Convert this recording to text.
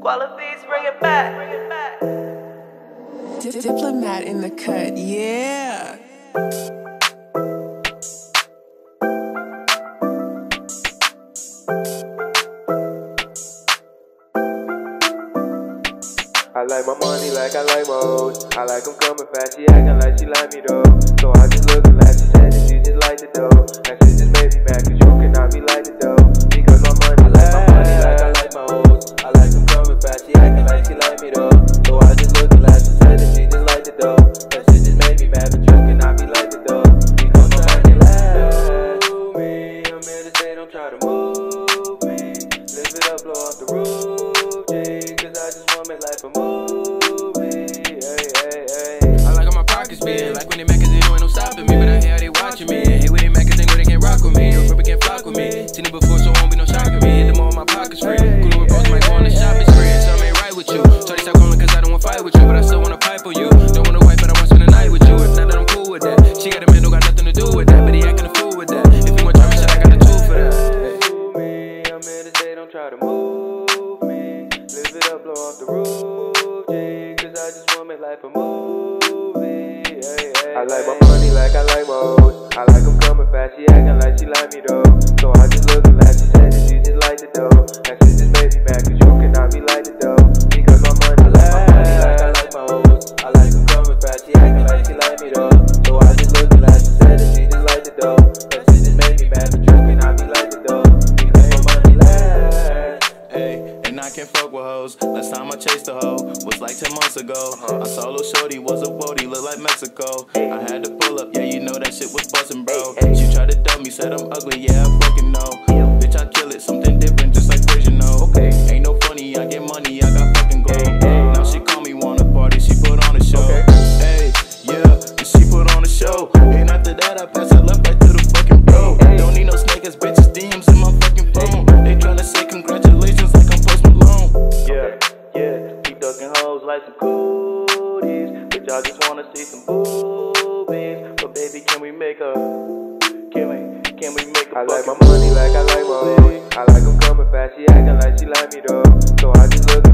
Guala Beatz, bring it back. Bring it back. Diplomat in the cut, yeah. I like my money like I like most. I like them coming fast, she acting like she like me though. So I just look like she said that she just like the dough. That shit just made me mad, cause you cannot be like the dough. Up, blow off the roof, G. Cause I just wanna make life a movie. Hey, hey, I like my money like I like most. I like them coming fast, she acting like she like me though. So I just look like she said that she just like the dough. That shit just made me mad, cause you cannot be like the dough. Hoes. Last time I chased a hoe was like 10 months ago. I saw little shorty, was a woody, look like Mexico. I had to pull up, yeah, you know that shit was bustin', bro. She tried to dump me, said I'm ugly, yeah, I fucking know. Bitch, I kill it, something different, just like Frazier, no. Ain't no funny, I get money, I got fucking gold. Now she call me, wanna party, she put on a show. Hey, yeah, and she put on a show. And after that, I pass her left cooties. But y'all just wanna see some boobies. But baby, can we make a? Can we? Can we make a? I like my money like I like my hoes. I like them coming fast, she acting like she like me though. So I just look